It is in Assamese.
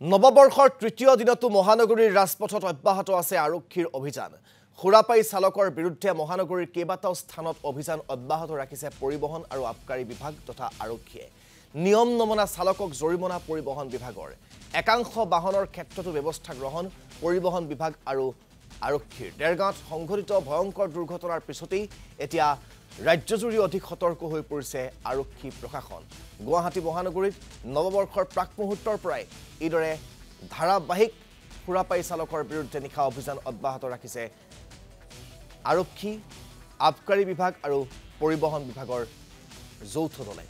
নৱবৰ্ষৰ তৃতীয় দিনতো মহানগৰীৰ ৰাজপথত অব্যাহত আছে আৰক্ষীৰ অভিযান। সুৰাপাই চালকৰ বিৰুদ্ধে মহানগৰীৰ কেইবাটাও স্থানত অভিযান অব্যাহত ৰাখিছে পৰিবহণ আৰু আবকাৰী বিভাগ তথা আৰক্ষীয়ে। নিয়ম নমনা চালকক জৰিমনা পৰিবহণ বিভাগৰ। একাংশ বাহনৰ ক্ষেত্ৰতো ব্যৱস্থা গ্ৰহণ পৰিবহণ বিভাগ আৰু আৰক্ষীৰ। ডেৰগাঁৱত সংঘটিত ভয়ংকৰ দুৰ্ঘটনাৰ পিছতেই এতিয়া ৰাজ্যজুৰি অধিক সতৰ্ক হৈ পৰিছে আৰক্ষী প্ৰশাসন। গুৱাহাটী মহানগৰীত নৱবৰ্ষৰ প্ৰাক মুহূৰ্তৰ পৰাই এইদৰে ধাৰাবাহিক সুৰাপাই চালকৰ বিৰুদ্ধে নিশা অভিযান অব্যাহত ৰাখিছে আৰক্ষী আবকাৰী বিভাগ আৰু পৰিবহণ বিভাগৰ যৌথ দলে।